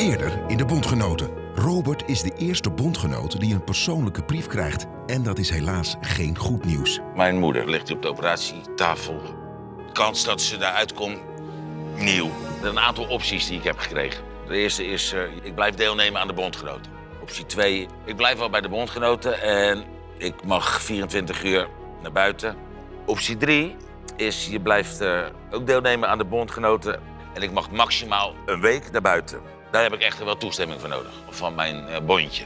Eerder in de bondgenoten. Robert is de eerste bondgenoot die een persoonlijke brief krijgt. En dat is helaas geen goed nieuws. Mijn moeder ligt op de operatietafel. Kans dat ze daaruit komt, nieuw. Er zijn een aantal opties die ik heb gekregen. De eerste is, eh, ik blijf deelnemen aan de bondgenoten. Optie 2, ik blijf wel bij de bondgenoten en ik mag 24 uur naar buiten. Optie 3 is, je blijft eh, ook deelnemen aan de bondgenoten en ik mag maximaal een week naar buiten. Daar heb ik echt wel toestemming voor nodig, van mijn eh, bondje.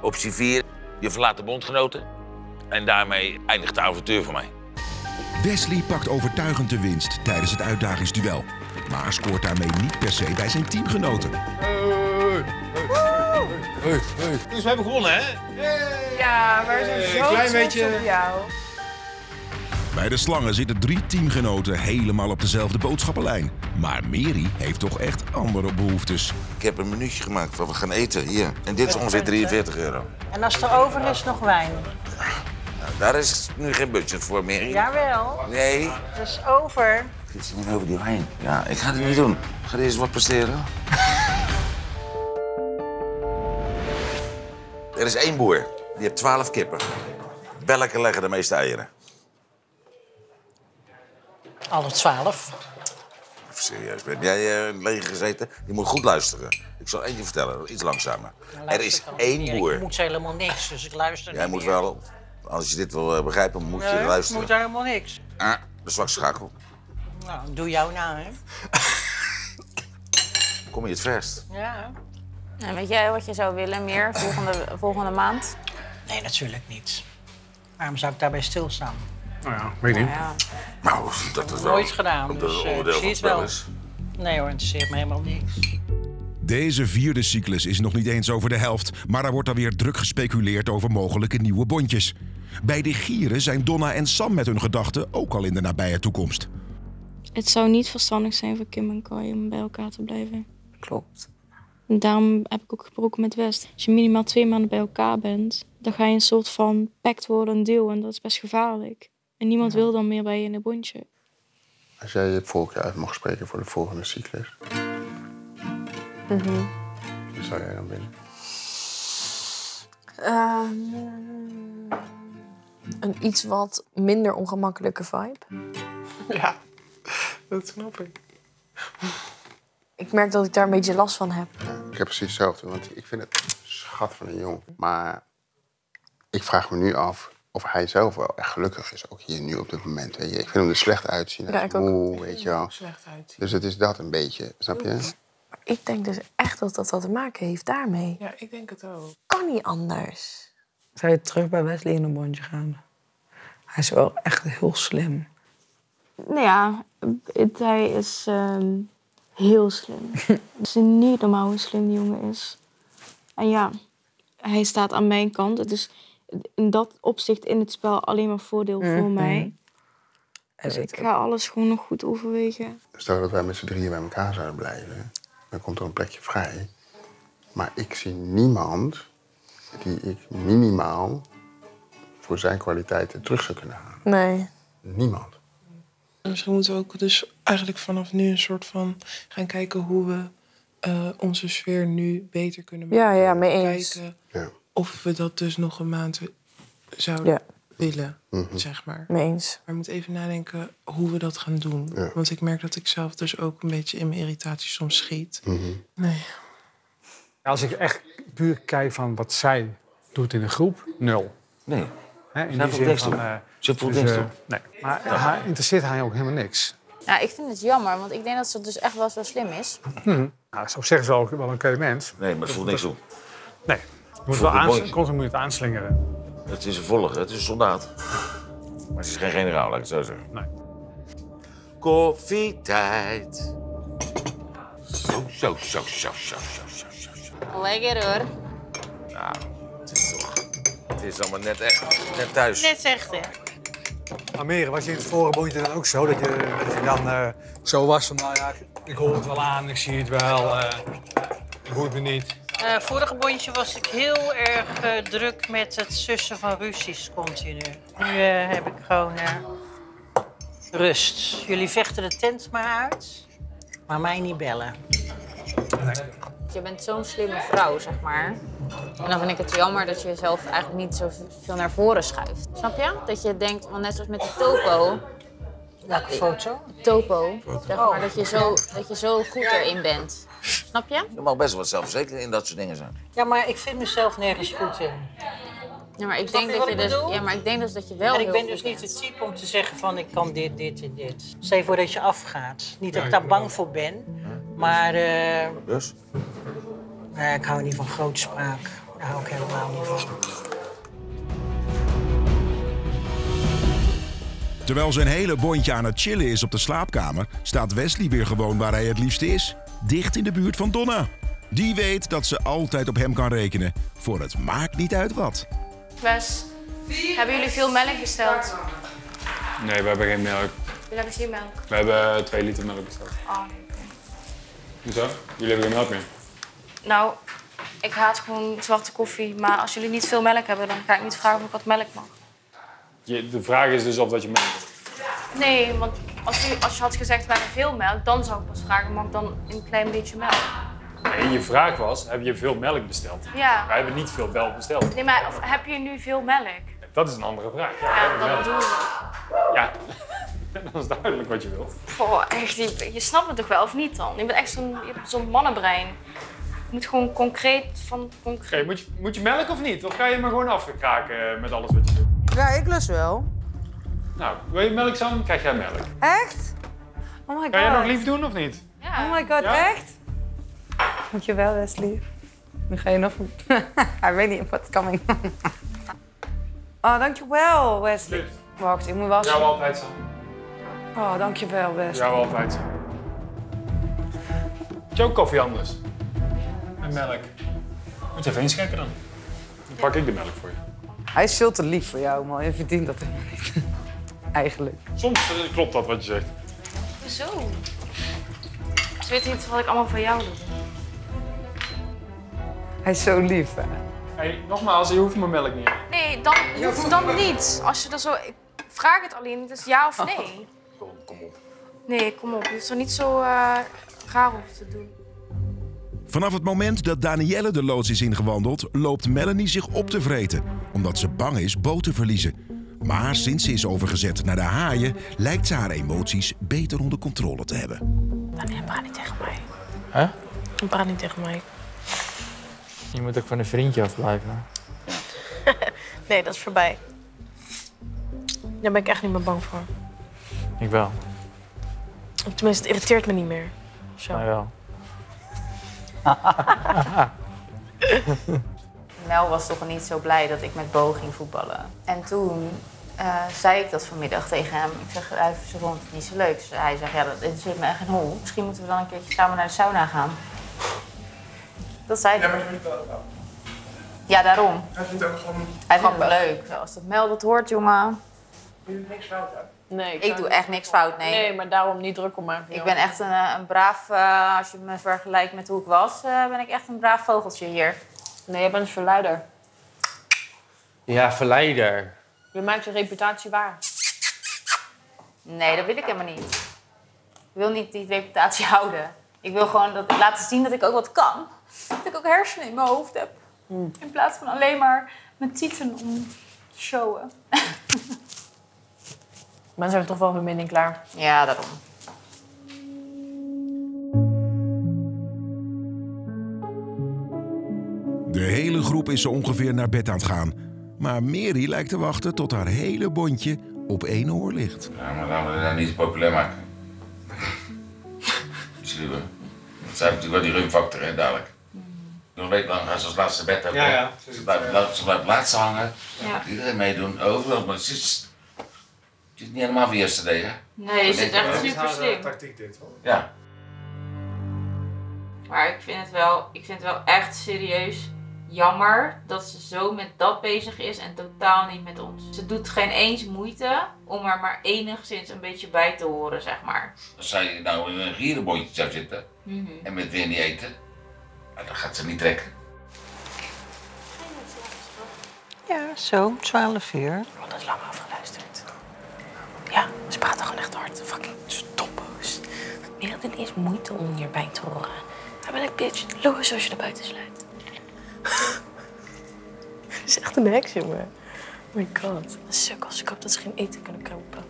Optie 4, je verlaat de bondgenoten en daarmee eindigt het avontuur voor mij. Wesley pakt overtuigend de winst tijdens het uitdagingsduel. Maar scoort daarmee niet per se bij zijn teamgenoten. Dus we hebben gewonnen, hè? Ja, wij zijn Eh, zo klein beetje- op jou. Bij de slangen zitten drie teamgenoten helemaal op dezelfde boodschappenlijn. Maar Mary heeft toch echt andere behoeftes. Ik heb een minuutje gemaakt waar we gaan eten hier. En dit is ongeveer 43 euro. En als er over is, nog wijn. Nou, daar is nu geen budget voor meer. Jawel, Nee. het is over. Giet ze niet over die wijn. Ja, ik ga het niet doen. Ik ga eerst wat presteren. Er is één boer. Die heeft 12 kippen. Welke leggen de meeste eieren? Alle twaalf. Even serieus, ben jij uh, leeg gezeten? Je moet goed luisteren. Ik zal ding vertellen, iets langzamer. Er is één Ik boer. moet helemaal niks, dus ik luister Jij niet moet meer. wel, als je dit wil eh, begrijpen, moet je Nee, ik luisteren. moet helemaal niks. Ah, de zwakste schakel. Nou, doe jou nou, hè. Kom je het verst? Ja. En weet jij wat je zou willen meer volgende, volgende maand? Nee, natuurlijk niet. Waarom zou ik daarbij stilstaan? Nou ja, weet niet. Ja. Nou, dat het wel Nooit gedaan, dus, eh, onderdeel ik van het spel is. Nee hoor, interesseert me helemaal niks. Deze vierde cyclus is nog niet eens over de helft, maar er wordt alweer druk gespeculeerd over mogelijke nieuwe bondjes. Bij de Gieren zijn Donna en Sam met hun gedachten ook al in de nabije toekomst. Het zou niet verstandig zijn voor Kim en Kai om bij elkaar te blijven. Klopt. En daarom heb ik ook gebroken met West. Als je minimaal twee maanden bij elkaar bent, dan ga je een soort van pact worden, een deel. En dat is best gevaarlijk. En niemand wil dan meer bij je in een bondje. Als jij je voorkeur uit mag spreken voor de volgende cyclus, Mhm. wie zou jij dan binnen? Ehm, een iets wat minder ongemakkelijke vibe. Ja, dat snap ik. Ik merk dat ik daar een beetje last van heb. Ik heb precies hetzelfde, want ik vind het schat van een jongen. Maar ik vraag me nu af of hij zelf wel echt gelukkig is, ook hier nu op dit moment. Weet je. Ik vind hem er slecht uitzien. Ja, ik ook. weet je wel. Slecht uit. Dus het is dat een beetje, snap je? Ik denk dus echt dat dat wat te maken heeft daarmee. Ja, ik denk het ook. Kan niet anders. Zou je terug bij Wesley in een bondje gaan? Hij is wel echt heel slim. Nou ja, het- hij is ehm, heel slim. Het is niet normaal hoe slim die jongen is. En ja, hij staat aan mijn kant. Het is in dat opzicht in het spel alleen maar voordeel voor Mhm. mij. Dus ik ga alles gewoon nog goed overwegen. Stel dat wij met z'n drieën bij elkaar zouden blijven, dan komt er een plekje vrij. Maar ik zie niemand die ik minimaal voor zijn kwaliteiten terug zou kunnen halen. Nee. Niemand. Misschien moeten we ook dus eigenlijk vanaf nu een soort van gaan kijken hoe we eh, onze sfeer nu beter kunnen maken. Ja, ja, mee eens. Kijken Ja. Of we dat dus nog een maand zouden Ja. willen, Mhm. zeg maar. Mee eens. Maar we moeten even nadenken hoe we dat gaan doen. Ja. Want ik merk dat ik zelf dus ook een beetje in mijn irritatie soms schiet. Mhm. Nee. Als ik echt puur kijk van wat zij doet in de groep, nul. Nee. Hè, in Zij die voelt zin niks van, toe. eh, Ze voelt dus, niks eh, toe. Nee. Maar haar interesseert haar ook helemaal niks. Ja, ik vind het jammer, want ik denk dat ze dus echt wel zo slim is. Mhm. Nou, op zich is wel, wel een oké mens. Nee, maar het voelt niks toe. Nee moet wel. Constant moet het aanslingeren. Het is een volger, het is een soldaat. Maar het is geen generaal, laat ik het zo zeggen. Nee. Koffietijd. Zo, zo, zo, zo, zo, zo, zo, zo. Lekker hoor. Nou, het is toch... Het is allemaal net echt, net thuis. Net echt, hè. Amere, was je in het vorige bootje dan ook zo? Dat je, dat je dan eh, zo was van, nou ja, ik, hoor het wel aan, ik zie het wel, uh, me niet. Eh, vorige bondje was ik heel erg eh, druk met het sussen van ruzies continu. Nu eh, heb ik gewoon eh, rust. Jullie vechten de tent maar uit, maar mij niet bellen. Je bent zo'n slimme vrouw, zeg maar. En dan vind ik het jammer dat je jezelf eigenlijk niet zo veel naar voren schuift. Snap je? Dat je denkt, want net zoals met de topo... Welke foto? Topo. Zeg maar, dat je, zo, dat je zo goed erin bent. Snap je? Je mag best wel zelfverzekerd in dat soort dingen zijn. Ja, maar ik vind mezelf nergens goed in. Ja, maar ik Snap denk dat je dus, ja, maar ik denk dus dat je wel en ik ben dus niet het type om te zeggen van ik kan dit, dit en dit. Stel je voor dat je afgaat. Niet dat ik daar bang voor ben, maar eh, Dus? ik hou niet van grootspraak. Daar hou ik helemaal niet van. Terwijl zijn hele bondje aan het chillen is op de slaapkamer, staat Wesley weer gewoon waar hij het liefst is. Dicht in de buurt van Donna. Die weet dat ze altijd op hem kan rekenen. Voor het maakt niet uit wat. Wes, hebben jullie veel melk besteld? Nee, we hebben geen melk. Jullie hebben geen melk. We hebben twee liter melk besteld. Oh. Hoezo? Jullie hebben geen melk meer. Nou, ik haat gewoon zwarte koffie. Maar als jullie niet veel melk hebben, dan ga ik niet vragen of ik wat melk mag. Je, de vraag is dus of dat je melk. Nee, want als je, als je had gezegd we hebben veel melk, dan zou ik pas vragen, mag ik dan een klein beetje melk? Nee, je vraag was, heb je veel melk besteld? Ja. Wij hebben niet veel melk besteld. Nee, maar of, heb je nu veel melk? Dat is een andere vraag. Ja, Ja, dat bedoel ik. Ja, dat is duidelijk wat je wilt. Goh, echt, je, je snapt het toch wel, of niet dan? Je bent echt zo'n mannenbrein. Je moet gewoon concreet van concreet. Moet, je, moet je melk of niet? Of ga je maar gewoon afkraken met alles wat je doet? Ja, ik lust wel. Nou, wil je melk Sam? Krijg jij melk. Echt? Oh my god. Kan jij nog lief doen of niet? Oh my god, Ja? echt? Dankjewel, Wesley. Nu ga je nog... I really what's coming. oh, dankjewel, Wesley. Wacht, ik moet wel... Jou altijd Sam. Oh, dankjewel, Wesley. Jou altijd Sam. Heb je ook koffie anders? En melk? Moet je even inschenken dan. Dan pak ik de melk voor je. Hij is veel te lief voor jou, man. Je verdient dat helemaal niet. Eigenlijk. Soms eh, klopt dat wat je zegt. Zo. Ze weten niet wat ik allemaal voor jou doe. Hij is zo lief, hè. Hey, nogmaals, je hoeft mijn melk niet. Nee, dan, dan niet. Als je er zo... Ik vraag het alleen, het is ja of nee. Kom, kom op. Nee, kom op. Je hoeft er niet zo eh, raar over te doen. Vanaf het moment dat Danielle de loods is ingewandeld, loopt Melanie zich op te vreten, omdat ze bang is boot te verliezen. Maar sinds ze is overgezet naar de haaien, lijkt ze haar emoties beter onder controle te hebben. Daniel, praat niet tegen mij. Hè? Praat niet tegen mij. Je moet ook van een vriendje afblijven. Nee, dat is voorbij. Daar ben ik echt niet meer bang voor. Ik wel. Tenminste, het irriteert me niet meer. Zo. Mij wel. Mel was toch niet zo blij dat ik met Bo ging voetballen. En toen eh, zei ik dat vanmiddag tegen hem. Ik zeg, hij ze vond het niet zo leuk. Dus hij zegt, ja, dat interesseert me echt geen hol. Misschien moeten we dan een keertje samen naar de sauna gaan. Dat zei hij. Ja, daarom. Hij vindt het ook gewoon... Hij vindt het leuk. Als dat Mel dat hoort, jongen. Je doet niks fout, hè? Nee, Ik doe echt niks fout, nee. Nee, maar daarom niet druk om maken. Ik ben echt een, eh, een braaf, eh, als je me vergelijkt met hoe ik was, eh, ben ik echt een braaf vogeltje hier. Nee, je bent een verleider. Ja, verleider. Je maakt je reputatie waar. Nee, dat wil ik helemaal niet. Ik wil niet die reputatie houden. Ik wil gewoon dat, laten zien dat ik ook wat kan. Dat ik ook hersenen in mijn hoofd heb. In plaats van alleen maar mijn tieten om te showen. Mensen hebben toch wel hun mening klaar. Ja, daarom. De hele groep is zo ongeveer naar bed aan het gaan. Maar Mary lijkt te wachten tot haar hele bondje op één oor ligt. Ja, maar laten we dat niet populair maken. Iets liever. Dat zijn natuurlijk wel die rumfactor, hè, dadelijk. Nog een week lang gaan ze als laatste bed hebben. Ja. Ze blijven, ze blijven laatst hangen. Ja. Iedereen meedoen, overal. Maar het is, het is niet helemaal voor yesterday, hè? Nee, je zit echt Dat is super slim. tactiek dit, hoor. Ja. Maar ik vind het wel, ik vind het wel echt serieus jammer dat ze zo met dat bezig is en totaal niet met ons. Ze doet geen eens moeite om er maar enigszins een beetje bij te horen, zeg maar. Als zij nou in een gierenbondje zou zitten Mhm. en met weer niet eten, nou, dan gaat ze niet trekken. Ja, zo, 12 uur. Oh, dat is lang over geluisterd. Ja, ze praten gewoon echt hard. Fucking stomboos. Merel doet niet eens moeite om hierbij te horen. Hebben ben ik, bitch. Logisch als je naar buiten sluit. Het is echt een heks, jongen. Oh my god. Sukkels, ik hoop dat ze geen eten kunnen kopen.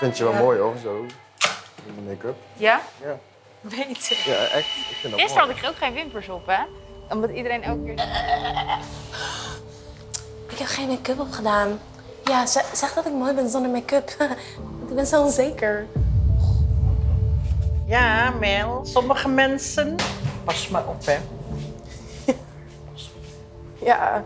Vind je wel mooi hoor, zo. In de make-up. Ja? Ja. Beter. Ja, echt. Ik vind dat Gisteren mooi. had ik ook geen wimpers op, hè? Omdat iedereen elke keer... Ik heb geen make-up op gedaan. Ja, ze- zeg dat ik mooi ben zonder make-up. Want ik ben zo onzeker. Ja, Mel. Sommige mensen... Pas maar op, hè. Ja.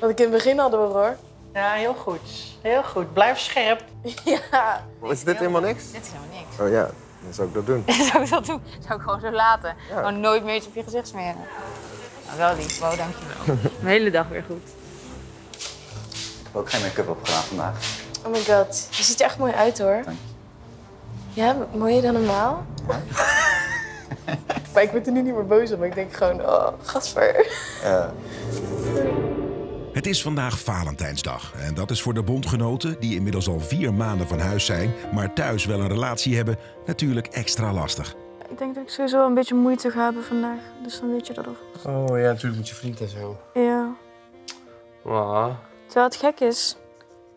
Wat ik in het begin hadden we hoor. Ja, heel goed. Heel goed. Blijf scherp. Ja. Is dit helemaal niks? Dit is helemaal niks. Oh ja, dan zou ik dat doen. Zou ik dat doen? Zou ik gewoon zo laten. Gewoon nooit meer iets op je gezicht smeren. Nou, wel lief. Wow, dankjewel. De hele dag weer goed. Ik heb ook geen make-up opgedaan vandaag. Oh my god. Je ziet er echt mooi uit hoor. Ja, mooier dan normaal. maar ik ben er nu niet meer boos op. Ik denk gewoon, oh, gasver. Ja. Het is vandaag Valentijnsdag. En dat is voor de bondgenoten, die inmiddels al vier maanden van huis zijn, maar thuis wel een relatie hebben, natuurlijk extra lastig. Ik denk dat ik sowieso een beetje moeite ga hebben vandaag. Dus dan weet je dat alvast. Oh ja, natuurlijk met je vriend en zo. Ja. Ah. Terwijl het gek is,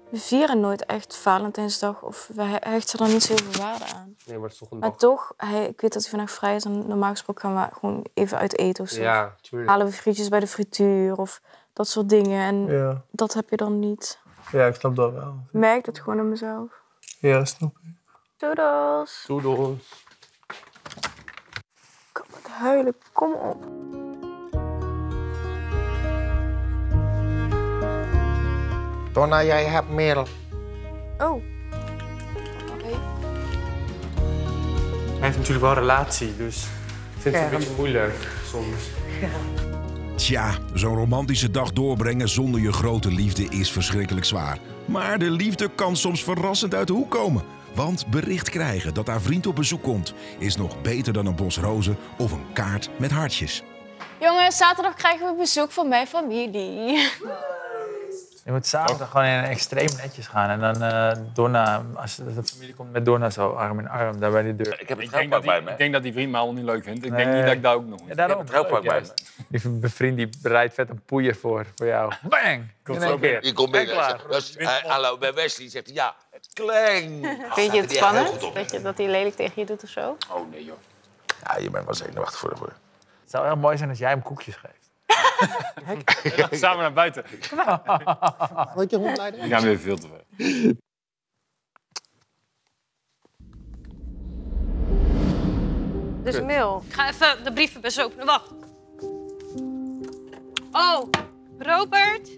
we vieren nooit echt Valentijnsdag. Of we he- hechten er niet zoveel waarde aan. Nee, maar het is toch een Maar dag. toch, hij, ik weet dat hij vandaag vrij is. En normaal gesproken gaan we gewoon even uit eten of zo. Ja, tuurlijk. Halen we frietjes bij de frituur of dat soort dingen. En Ja. dat heb je dan niet. Ja, ik snap dat wel. Ik merk dat gewoon aan mezelf. Ja, snap ik. Doedels. Doedels. Kom met huilen, kom op. Donna, jij hebt Merel. Oh. Oké. Hij heeft natuurlijk wel een relatie, dus ik vind het Ja. een beetje moeilijk soms. Tja, zo'n romantische dag doorbrengen zonder je grote liefde is verschrikkelijk zwaar. Maar de liefde kan soms verrassend uit de hoek komen. Want bericht krijgen dat haar vriend op bezoek komt is nog beter dan een bos rozen of een kaart met hartjes. Jongens, zaterdag krijgen we bezoek van mijn familie. Je moet zaterdag gewoon in extreem netjes gaan. En dan eh Donna, als de familie komt met Donna zo arm in arm, daar bij die deur. Ik heb Ik denk, dat die, ik denk dat die vriend me al niet leuk vindt. Ik denk niet dat ik dat ook nog moet. Ja, daarom. het trouwpak bij me. Die bevriend die bereidt vet een poeier voor, voor jou. Bang! Komt Je zo weer. Je komt binnen En en klaar. zegt, eh, hallo, bij Wesley zegt hij, ja, kling. Vind je het spannend? Dat, je, dat hij lelijk tegen je doet of zo? Oh nee joh. Ja, je bent wel zenuwachtig voor hem. Het zou heel mooi zijn als jij hem koekjes geeft. Samen naar buiten. Zal ik je rondleiden? Die gaan weer veel te ver. Dit is mail. Ik ga even de brievenbus openen. Wacht. Oh, Robert.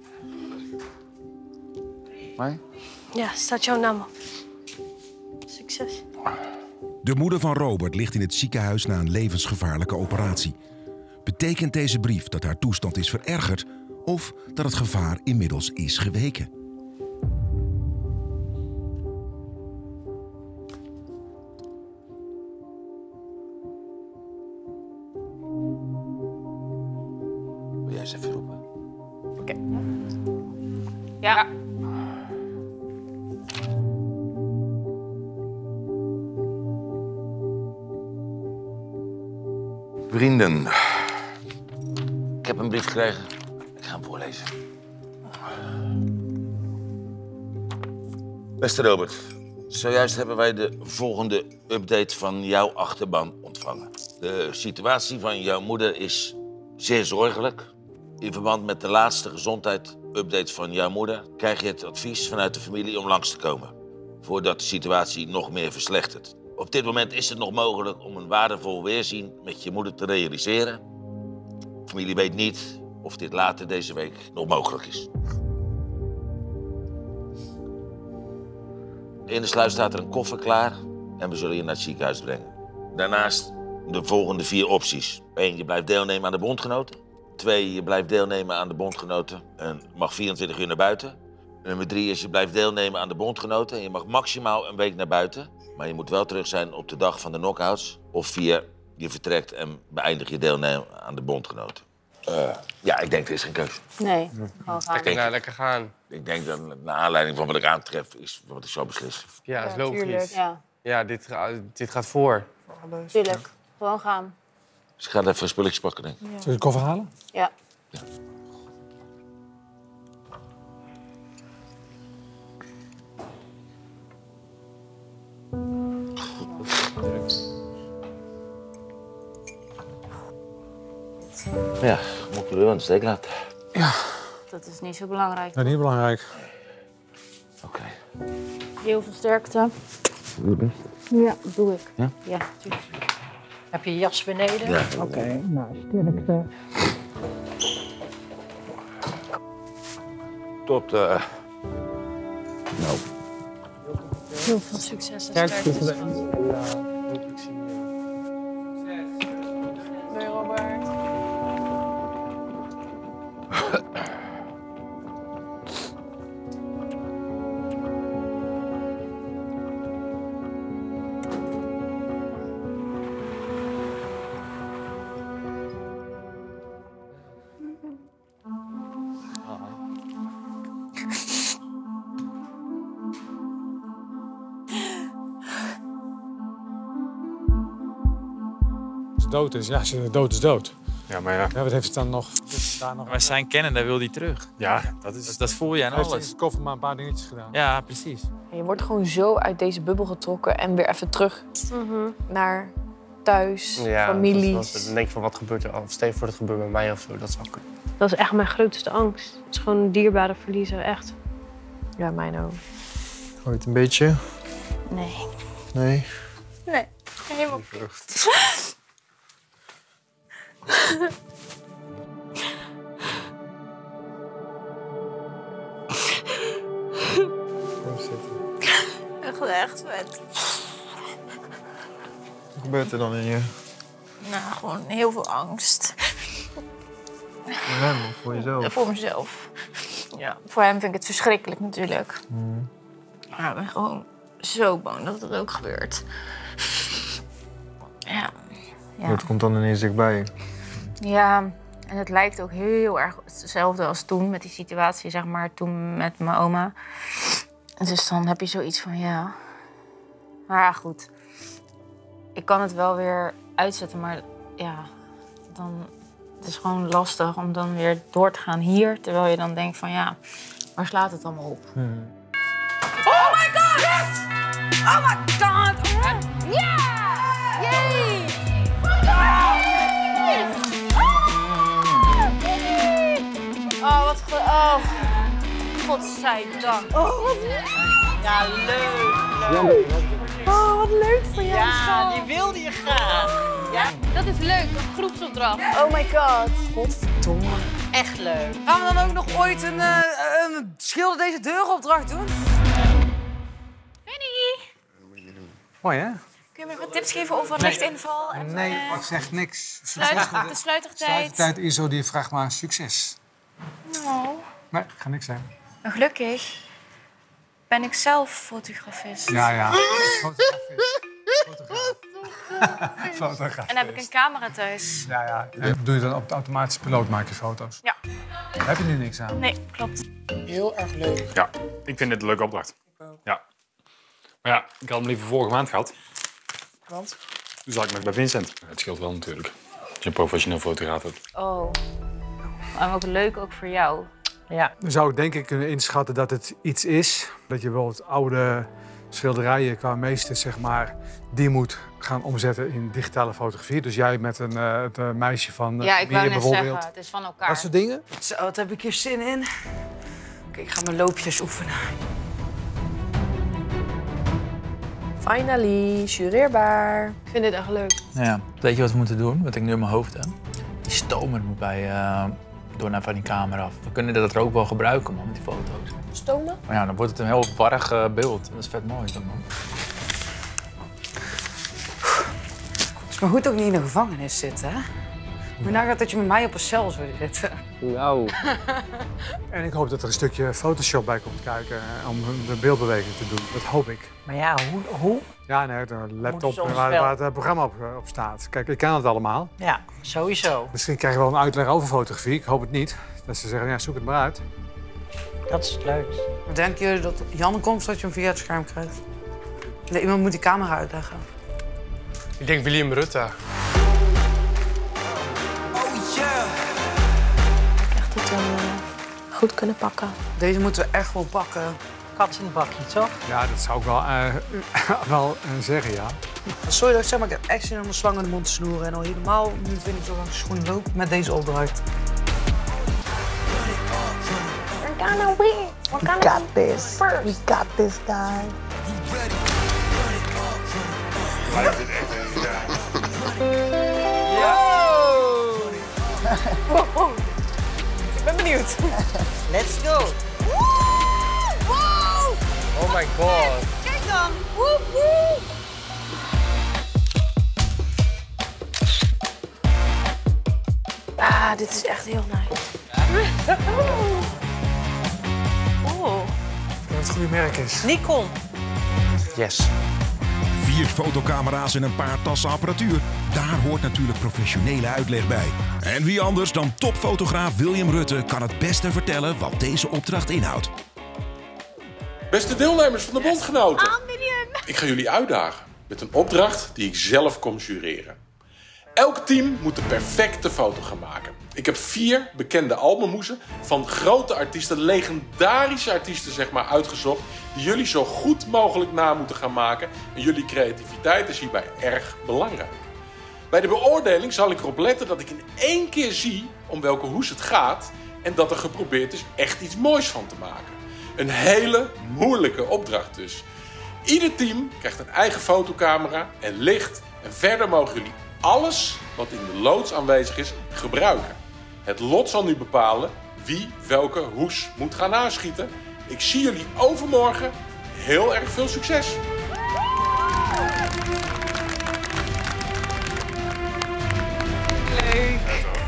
Mij? Ja, staat jouw naam op. Succes. De moeder van Robert ligt in het ziekenhuis na een levensgevaarlijke operatie. Betekent deze brief dat haar toestand is verergerd of dat het gevaar inmiddels is geweken? Wil jij eens even roepen? Oké. Ja. Vrienden. Heb een brief gekregen. Ik ga hem voorlezen. Beste Robert, zojuist hebben wij de volgende update van jouw achterban ontvangen. De situatie van jouw moeder is zeer zorgelijk. In verband met de laatste gezondheid-update van jouw moeder krijg je het advies vanuit de familie om langs te komen. Voordat de situatie nog meer verslechtert. Op dit moment is het nog mogelijk om een waardevol weerzien met je moeder te realiseren. Familie weet niet of dit later deze week nog mogelijk is. In de sluis staat er een koffer klaar en we zullen je naar het ziekenhuis brengen. Daarnaast de volgende vier opties. Eén, je blijft deelnemen aan de bondgenoten. Twee, je blijft deelnemen aan de bondgenoten en mag 24 uur naar buiten. Nummer drie is je blijft deelnemen aan de bondgenoten en je mag maximaal een week naar buiten. Maar je moet wel terug zijn op de dag van de knockouts. Of vier, je vertrekt en beëindig je deelnemen aan de bondgenoten. Eh, ja, ik denk er is geen keuze. Nee, gewoon gaan. Ik denk, Nou, lekker gaan. ik denk dat naar aanleiding van wat ik aantref is wat ik zo beslis. Ja, dat is Ja, logisch. tuurlijk. Ja. Ja, dit, dit gaat voor. Tuurlijk, gewoon gaan. Dus ik ga even spulletjes pakken, denk ik. Zullen we de koffer halen? Ja. Ja, moet ik er wel een steek laten. Dat is niet zo belangrijk. Dat is niet belangrijk. Oké. Heel veel sterkte. Doe. Ja, dat doe ik. Ja? Ja, tuurlijk. Heb je je jas beneden? Ja. Oké, nou, sterkte. Tot, eh nou, Heel veel succes en Sterkte sterkte. Dood is, ja, ze dood is dood. Ja, maar ja. Ja, wat heeft het dan nog? Daar nog? Maar zijn kennen, daar wil hij terug. Ja, dat is... Dat, dat voel je aan Hij heeft in alles. zijn koffer maar een paar dingetjes gedaan. Ja, precies. Je wordt gewoon zo uit deze bubbel getrokken en weer even terug naar thuis, Ja, dan denk je van wat gebeurt er? Of stel je voor dat gebeurt bij mij of zo. Dat zou kunnen. Dat is echt mijn grootste angst. Het is gewoon dierbare verliezen, echt. Ja, mijn ook. Ooit een beetje? Nee. Nee. Nee, helemaal Kom zitten. echt, echt vet. Wat gebeurt er dan in je? Nou, gewoon heel veel angst. Voor hem of voor jezelf? Voor mezelf. Ja, voor hem vind ik het verschrikkelijk natuurlijk. Maar ik ben gewoon zo bang dat het ook gebeurt. Ja. Ja. Komt dan ineens dichtbij? Ja, en het lijkt ook heel erg hetzelfde als toen met die situatie, zeg maar, toen met mijn oma. Dus dan heb je zoiets van, ja. Maar ja, goed. Ik kan het wel weer uitzetten, maar ja, dan... Het is gewoon lastig om dan weer door te gaan hier, terwijl je dan denkt van, ja, waar slaat het allemaal op? Oh my god! Yes! Oh my god! Oh, wat goed. Oh, godzijdank. Oh, wat Ja, leuk. Oh, wat leuk voor jou, Ja, die wilde je graag. Ja, Dat is leuk, een groepsopdracht. Oh my god. Godverdomme. echt leuk. Gaan we dan ook nog ooit een, eh, een schilder deze deuropdracht doen? Mooi, hè? Kun je me nog wat tips geven over lichtinval? En, Nee, eh, ik zeg niks. sluit, de sluitertijd. Sluitertijd ISO, die vraagt maar succes. Nou, Nee, ik ga niks zeggen. gelukkig ben ik zelf fotografist. Ja, ja. Fotografist. Fotograaf. En heb ik een camera thuis. Ja, ja. En doe je dan op de automatische piloot maak je foto's? Ja. Daar heb je nu niks aan. Nee, klopt. Heel erg leuk. Ja, ik vind dit een leuke opdracht. Ja. Maar ja, ik had hem liever vorige maand gehad. Want? Toen zat ik nog bij Vincent. Het scheelt wel natuurlijk. Als je een professioneel fotograaf hebt. Oh. En ook leuk ook voor jou. Ja. Dan zou ik denk ik kunnen inschatten dat het iets is. Dat je bijvoorbeeld oude schilderijen qua meester, zeg maar, die moet gaan omzetten in digitale fotografie. Dus jij met een eh, het, eh, meisje van eh, Ja, ik wou net bijvoorbeeld. zeggen, het is van elkaar. Dat soort dingen. Zo, wat heb ik hier zin in? Oké, ik ga mijn loopjes oefenen. Finally, jureerbaar. Ik vind dit echt leuk. Ja. Weet je wat we moeten doen? Wat ik nu in mijn hoofd heb? Die stomer moet bij eh, door naar van die camera af. We kunnen dat er ook wel gebruiken, man, met die foto's. Stomen? Ja, dan wordt het een heel warrig eh, beeld. Dat is vet mooi, toch, man? Is Maar goed toch niet in de gevangenis zitten, hè? Moet je nagaan dat je met mij op een cel zou zitten. Nou. En ik hoop dat er een stukje Photoshop bij komt kijken eh, om de beeldbeweging te doen. Dat hoop ik. Maar ja, hoe? hoe? Ja, nee, de laptop waar, waar het eh, programma op, eh, op staat. Kijk, ik ken het allemaal. Ja, sowieso. Misschien krijgen we wel een uitleg over fotografie. Ik hoop het niet. Dat ze zeggen, ja, zoek het maar uit. Dat is het leukst. Denk je dat Jan komt zodat je hem via het scherm krijgt? Nee, iemand moet die camera uitleggen. Ik denk William Rutte. Eh, goed kunnen pakken. Deze moeten we echt wel pakken. Kat in het bakje, toch? Ja, dat zou ik wel, eh, wel eh, zeggen, ja. Sorry dat ik zeg, maar ik heb echt zin om de slang in de mond te snoeren. En al helemaal nu vind ik zo lang schoen loop met deze opdracht. Gonna got this. We got this, guy. Benieuwd. Let's go. Wow! Oh my god. Kijk dan. Woe, woe. Ah, dit is echt heel nice. Oh. Dat het goede merk is. Nikon. Yes. Vier fotocamera's en een paar tassen apparatuur. Daar hoort natuurlijk professionele uitleg bij. En wie anders dan topfotograaf William Rutte kan het beste vertellen wat deze opdracht inhoudt. Beste deelnemers van de Bondgenoten. Ik ga jullie uitdagen met een opdracht die ik zelf kom jureren. Elk team moet de perfecte foto gaan maken. Ik heb vier bekende albumhoezen van grote artiesten, legendarische artiesten zeg maar, uitgezocht. Die jullie zo goed mogelijk na moeten gaan maken. En jullie creativiteit is hierbij erg belangrijk. Bij de beoordeling zal ik erop letten dat ik in één keer zie om welke hoes het gaat. En dat er geprobeerd is echt iets moois van te maken. Een hele moeilijke opdracht dus. Ieder team krijgt een eigen fotocamera en licht. En verder mogen jullie alles wat in de loods aanwezig is gebruiken. Het lot zal nu bepalen wie welke hoes moet gaan aanschieten. Ik zie jullie overmorgen. Heel erg veel succes!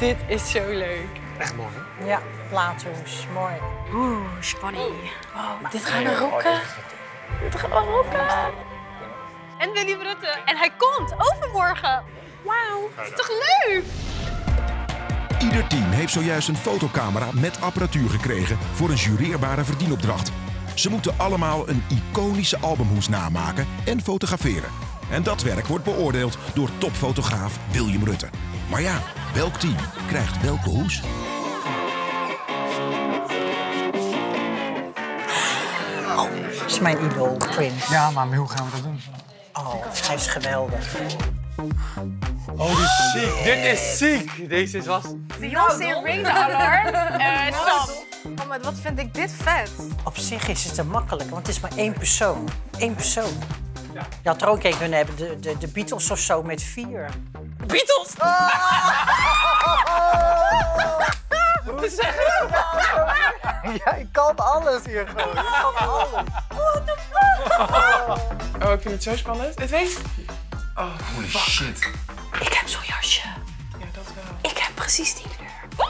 Dit is zo leuk. Echt mooi, hè? Ja, plaathoes. Mooi. Oeh, spanning. Wow, dit gaan we rocken. Dit gaan we rocken. En Willy Rutte. En hij komt overmorgen. Wauw, toch leuk? Ieder team heeft zojuist een fotocamera met apparatuur gekregen voor een jureerbare verdienopdracht. Ze moeten allemaal een iconische albumhoes namaken en fotograferen. En dat werk wordt beoordeeld door topfotograaf William Rutte. Maar ja, welk team krijgt welke hoes? Dat is mijn idool, Prince. Ja, maar hoe gaan we dat doen? Oh, hij is geweldig. Oh, dit is ziek. Dit is ziek. Deze is was. Beyoncé ring alarm. Eh, Sam. Oh, maar wat vind ik dit vet? Op zich is het te makkelijk, want het is maar één persoon. Eén persoon. Je had er ook een kunnen hebben, de, de, de Beatles of zo met vier. Beatles! Wat zeg je? Jij kan alles hier gewoon. Je kan alles. Oh, ik vind het zo spannend. Het weet... Oh, Holy shit. Ik heb zo'n jasje. Ja, dat wel. Ik heb precies die kleur.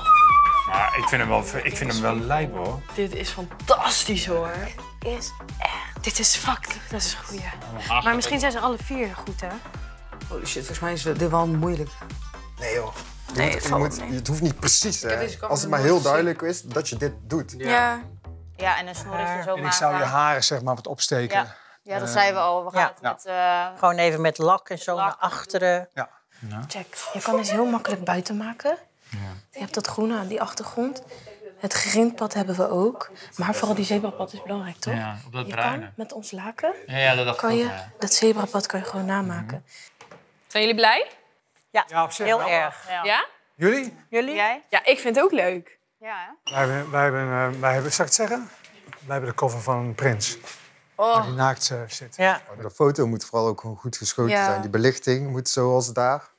Maar ik vind hem wel, ik vind hem wel lijp hoor. Dit is fantastisch hoor. Is echt. Dit is fucked. Dat is een goeie. Maar misschien zijn ze alle vier goed, hè? Holy shit, volgens mij is dit wel moeilijk. Nee joh. Nee, Je het moet- je Het hoeft niet precies, hè. Als het maar heel duidelijk is dat je dit doet. Ja. Ja, en een snor is er zo En ik zou je haren zeg maar wat opsteken. Ja, ja dat zeiden we al. We gaan Ja. het met... eh, Gewoon even met lak en zo naar achteren. Check. Je kan dus heel makkelijk buiten maken. Je hebt dat groene aan die achtergrond. Het grindpad hebben we ook. Maar vooral die zebrapad is belangrijk, toch? Ja, op dat je bruine. kan met ons laken... Ja, ja, dat dacht ik kan ook, je, ja. Dat zebrapad kan je gewoon namaken. Zijn jullie blij? Ja, Ja, op zich heel wel. erg. Ja? Jullie? Jullie? Jij? Ja, ik vind het ook leuk. Ja, Wij hebben, wij hebben, eh, wij hebben, zal ik het zeggen? Wij hebben de cover van Prins. Oh. Die naakt eh, zit. Ja. De foto moet vooral ook gewoon goed geschoten Ja. zijn. Die belichting moet zoals daar.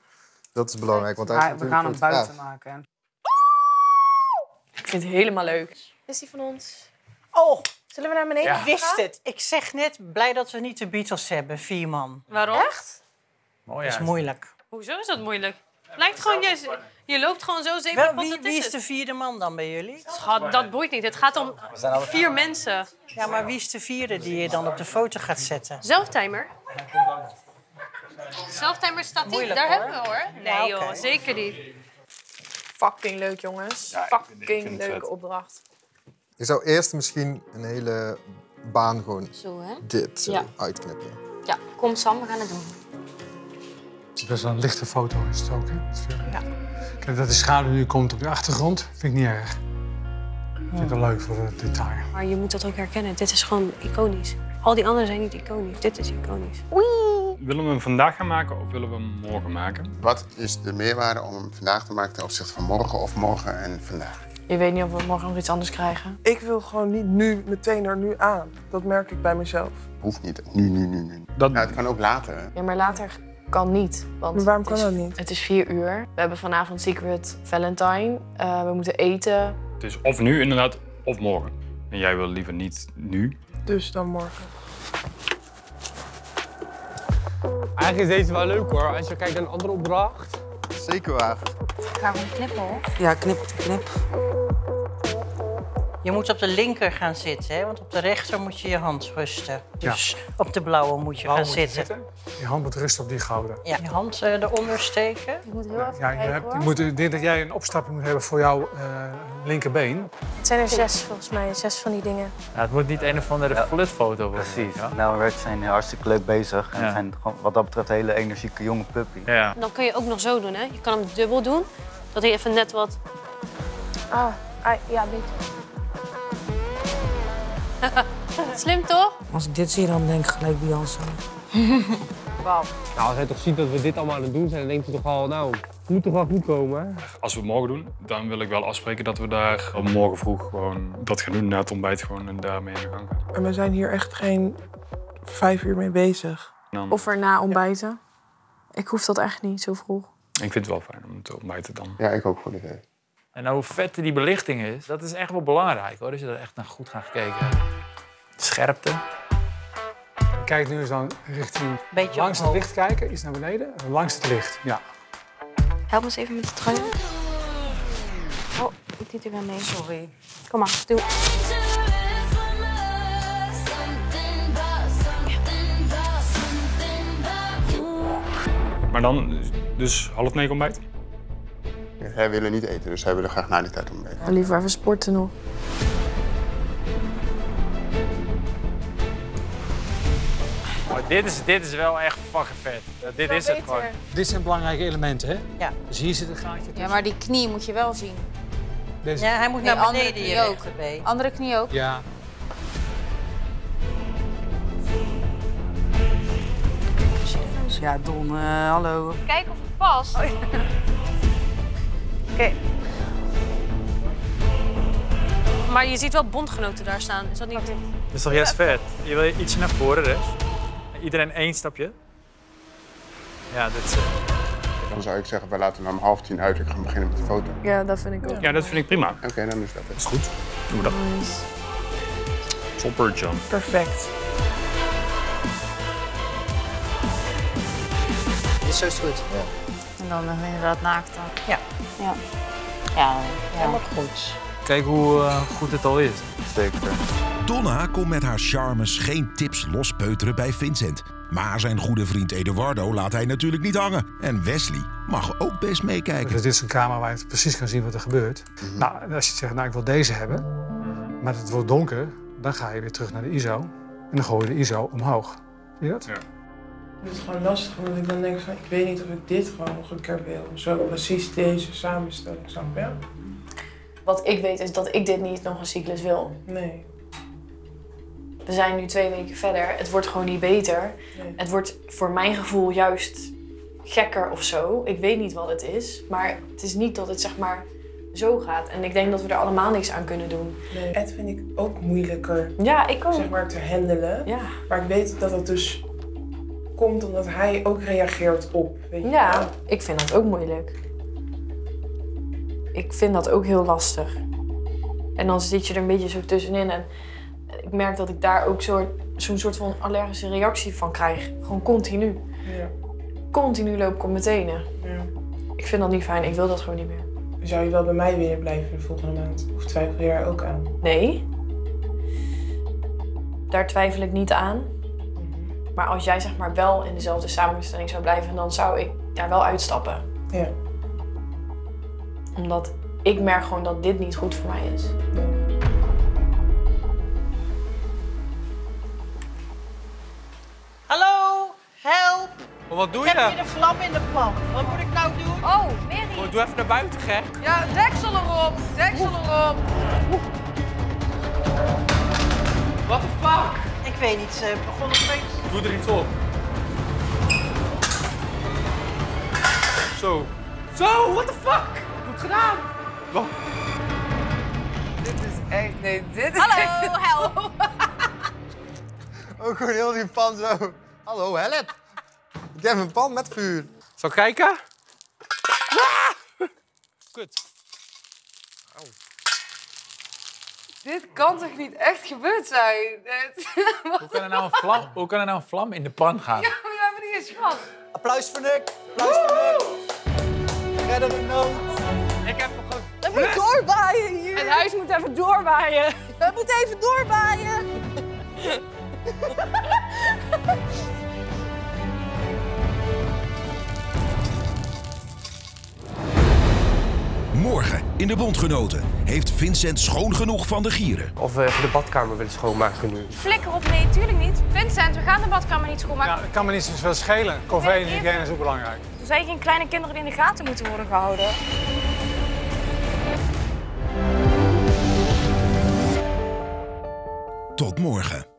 Dat is belangrijk. Want hij Maar we gaan hem buiten maken. Ik vind het helemaal leuk. Is die van ons? Oh, Zullen we naar beneden ik wist het. Ik zeg net, blij dat we niet de Beatles hebben, vier man. Waarom? Echt? Mooi Dat is moeilijk. Hoezo is dat moeilijk? Lijkt gewoon, je, je loopt gewoon zo zeven Wel, pot, wie, wie is het. de vierde man dan bij jullie? Schat, dat boeit niet. Het gaat om vier mensen. Ja, maar wie is de vierde die je dan op de foto gaat zetten? Zelftimer. Zelftimer staat. Moeilijk, Daar hoor. hebben we hoor. Nee Ja, joh, zeker niet. Fucking leuk, jongens. Ja, Fucking leuke vet. opdracht. Ik zou eerst misschien een hele baan gewoon Zo, hè? dit zo Ja. uitknippen. Ja, kom Sam, we gaan het doen. Het is best wel een lichte foto, is het ook, hè? Het. Kijk, dat de schaduw nu komt op de achtergrond, vind ik niet erg. Vind ik wel leuk voor het detail. Maar je moet dat ook herkennen. Dit is gewoon iconisch. Al die anderen zijn niet iconisch. Dit is iconisch. Willen we hem vandaag gaan maken of willen we hem morgen maken? Wat is de meerwaarde om hem vandaag te maken ten opzichte van morgen of morgen en vandaag? Je weet niet of we morgen nog iets anders krijgen. Ik wil gewoon niet nu meteen er nu aan. Dat merk ik bij mezelf. Hoeft niet. Nu, nu, nu, nu. Nou, het kan ook later. hè. Ja, maar later kan niet. Want Maar waarom kan is- dat niet? Het is vier uur. We hebben vanavond Secret Valentine. Eh, we moeten eten. Het is of nu inderdaad, of morgen. En jij wil liever niet nu. Dus dan morgen. Eigenlijk is deze wel leuk hoor, als je kijkt naar een andere opdracht. Zeker waar. Gaan we knippen, hoor? Ja, knip, knip. Je moet op de linker gaan zitten, hè? want op de rechter moet je je hand rusten. Dus op de blauwe moet je Blauwe gaan moet zitten. Je hand moet rusten op die gouden. Ja, je hand eh, eronder steken. Je moet heel even Ja, je, hebt, je moet, ik denk dat jij een opstapje moet hebben voor jouw eh, linkerbeen. Het zijn er zes volgens mij, zes van die dingen. Ja, het moet niet een of andere flutfoto worden. Precies. Nou, we zijn hartstikke leuk bezig. En Ja. we zijn gewoon, wat dat betreft een hele energieke jonge puppy. Ja. Dan kun je ook nog zo doen, hè. Je kan hem dubbel doen. Dat hij even net wat... Ah, ah ja, beter. Slim, toch? Als ik dit zie, dan denk ik gelijk Beyoncé. Wauw. Nou, als hij toch ziet dat we dit allemaal aan het doen zijn, dan denkt hij toch al, nou, het moet toch wel goed komen, hè? Als we het morgen doen, dan wil ik wel afspreken dat we daar op morgen vroeg gewoon dat gaan doen. Na het ontbijt gewoon en daarmee in de gang gaan. En we zijn hier echt geen vijf uur mee bezig. Dan- Of erna ontbijten. Ik hoef dat echt niet zo vroeg. Ik vind het wel fijn om te ontbijten dan. Ja, ik ook voor dit. En nou, hoe vet die belichting is, dat is echt wel belangrijk hoor. Dat je er echt naar goed gaat gekeken. Scherpte. Kijk nu eens dan richting Beetje langs het licht kijken, iets naar beneden. Langs het licht, ja. Help me eens even met de trui. Oh, ik doe er wel mee. Sorry. Kom maar, doe. Maar dan, dus half negen ontbijt? Zij willen niet eten, dus zij willen graag na die tijd ontbijten. Ja, liever even sporten nog. Oh, dit, is, dit is wel echt fucking vet. Dit is het gewoon. Dit zijn belangrijke elementen, hè? Ja. Dus hier zit een gaatje Ja, maar die knie moet je wel zien. Deze. Ja, hij moet Nee, naar andere beneden, je knie ook. Andere knie ook. Ja. Ja, Don, eh, hallo. Kijk of het past. Oké. Maar je ziet wel bondgenoten daar staan. Is dat niet... Dat is toch juist vet? Je wil ietsje naar voren dus. Iedereen één stapje. Ja, dit is... Dan zou ik zeggen, we laten hem om half tien uiterlijk gaan beginnen met de foto. Ja, dat vind ik ook. Ja, dat vind ik prima. Oké, dan is dat het. Dat is goed. Doen we dat. Topper jump. Perfect. Dit is zo goed. En dan nog inderdaad naakt. Ja. Ja. Ja, Helemaal goed. Kijk hoe eh, goed het al is. Zeker. Donna kon met haar charmes geen tips lospeuteren bij Vincent. Maar zijn goede vriend Eduardo laat hij natuurlijk niet hangen. En Wesley mag ook best meekijken. Dus dit is een camera waar je precies kan zien wat er gebeurt. Nou, en als je zegt, nou ik wil deze hebben, maar het wordt donker, dan ga je weer terug naar de ISO. En dan gooi je de ISO omhoog. Zie je dat? Ja. Het is gewoon lastig, omdat ik dan denk van, ik weet niet of ik dit gewoon nog een keer wil. Zo precies deze samenstelling, snap je? Wat ik weet is dat ik dit niet nog een cyclus wil. Nee. We zijn nu twee weken verder. Het wordt gewoon niet beter. Nee. Het wordt voor mijn gevoel juist gekker of zo. Ik weet niet wat het is. Maar het is niet dat het zeg maar zo gaat. En ik denk dat we er allemaal niks aan kunnen doen. Nee. Ed vind ik ook moeilijker. Ja, ik ook. Zeg maar te handelen. Ja. Maar ik weet dat het dus komt omdat hij ook reageert op. Weet je Ja, wel? ik vind dat ook moeilijk. Ik vind dat ook heel lastig. En dan zit je er een beetje zo tussenin. En ik merk dat ik daar ook zo- zo'n soort van allergische reactie van krijg. Gewoon continu. Ja. continu loop ik op mijn tenen. Ik vind dat niet fijn. Ik wil dat gewoon niet meer. Zou je wel bij mij willen blijven de volgende maand? Of twijfel je daar ook aan? Nee. Daar twijfel ik niet aan. Maar als jij zeg maar wel in dezelfde samenstelling zou blijven, dan zou ik daar wel uitstappen. Ja. Omdat ik merk gewoon dat dit niet goed voor mij is. Hallo, help! Wat doe Ik je? heb hier een vlam in de pan. Wat moet ik nou doen? Oh, Mary. Doe even naar buiten, gek. Ja, deksel erop. Deksel erop. What the fuck? Ik weet niet, ze begon opeens. Doe er iets op. Zo. Zo, what the fuck? Goed gedaan. Wat? Dit is echt... Nee, dit is Hallo, help. Ook gewoon heel die pan zo. Hallo, help. Ik heb een pan met vuur. Zal ik kijken? Ah! Kut. Dit kan toch niet echt gebeurd zijn? Dit- Hoe kan er nou een vlam, hoe kan er nou een vlam in de pan gaan? Ja, maar jij bent niet eens gas. Applaus voor Nick. Applaus voor Nick. Redder de nood. Ik heb nog gewoon... Het moet doorbaaien hier. Het huis moet even doorbaaien. Het moet even doorbaaien. Morgen in de Bondgenoten heeft Vincent schoon genoeg van de gieren. Of we even de badkamer willen schoonmaken nu. Flikker op, nee, tuurlijk niet. Vincent, we gaan de badkamer niet schoonmaken. Ja, dat kan me niet zoveel schelen. Corvée en hygiëne is ook belangrijk. Er zijn geen kleine kinderen die in de gaten moeten worden gehouden. Tot morgen.